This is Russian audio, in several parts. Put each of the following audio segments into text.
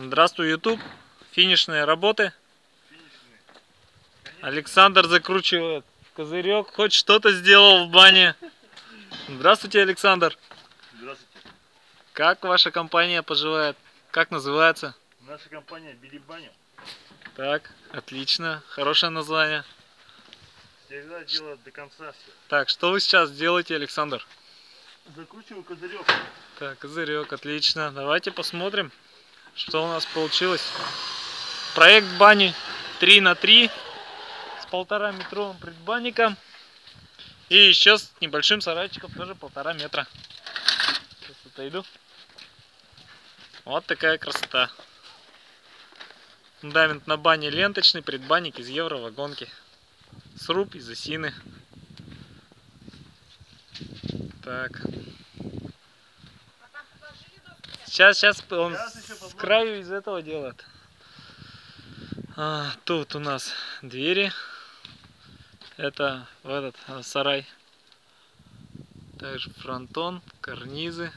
Здравствуй, YouTube. Финишные работы. Александр закручивает козырек. Хоть что-то сделал в бане. Здравствуйте, Александр. Здравствуйте. Как ваша компания поживает? Как называется? Наша компания Били Баню Так, отлично. Хорошее название. всегда делает до конца все. Так, что вы сейчас делаете, Александр? Закручиваю козырек. Так, козырек, отлично. Давайте посмотрим, что у нас получилось. Проект бани 3 на 3 с полтора метровым предбанником. И еще с небольшим сарайчиком, тоже полтора метра. Сейчас отойду. Вот такая красота. Фундамент на бане ленточный, предбанник из евровагонки. Сруб из осины. Так. Сейчас, сейчас он с краю из этого делает. А, тут у нас двери. Это в этот а, сарай. Также фронтон, карнизы.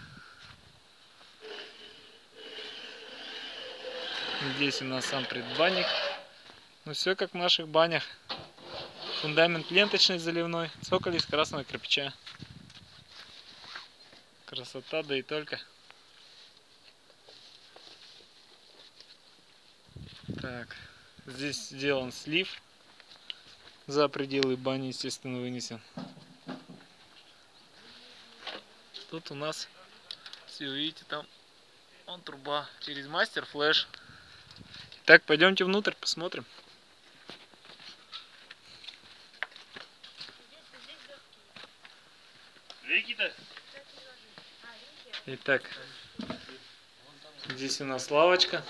Здесь у нас сам предбанник. Ну все как в наших банях. Фундамент ленточный заливной, цоколь из красного кирпича. Красота, да и только. Так, здесь сделан слив. За пределы бани, естественно, вынесен. Тут у нас, вы видите, там он труба через мастер флеш. Так, пойдемте внутрь, посмотрим. Рейки-то? Итак, здесь у нас лавочка.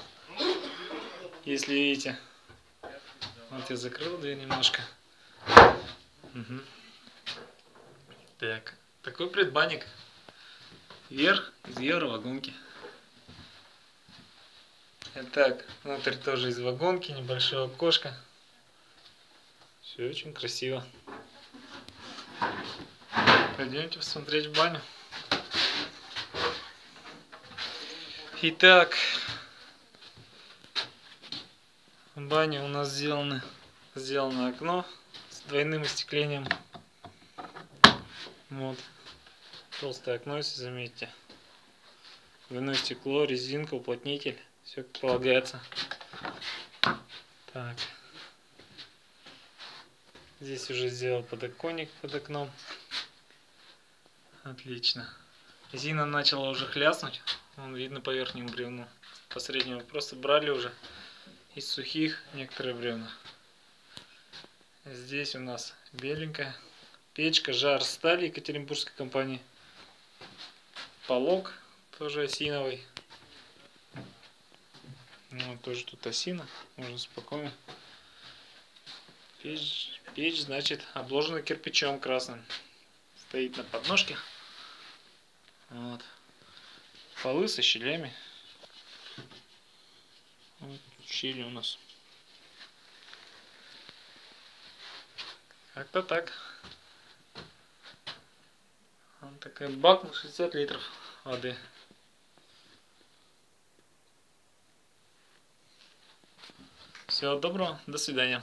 Если видите, вот я закрыл дверь немножко. Мгм. Так, такой предбанник. Вверх из евровагонки. Итак, внутрь тоже из вагонки, небольшое окошко. Все очень красиво. Пойдемте посмотреть в баню. Итак, бане у нас сделано, сделано окно с двойным остеклением. Вот. Толстое окно, если заметите. Двойное стекло, резинка, уплотнитель. Все как полагается. Так. Здесь уже сделал подоконник под окном. Отлично. Резина начала уже хляснуть. Вон видно по верхнему бревну. По среднему просто брали уже из сухих некоторые бревна. Здесь у нас беленькая. Печка жар стали Екатеринбургской компании. Полог тоже осиновый. Ну, тоже тут осина. Можно спокойно. Печь, печь, значит, обложена кирпичом красным. Стоит на подножке. Вот. Полы со щелями. Вот щели у нас. Как-то так. Вот такая бак на 60 литров воды. Всего доброго, до свидания.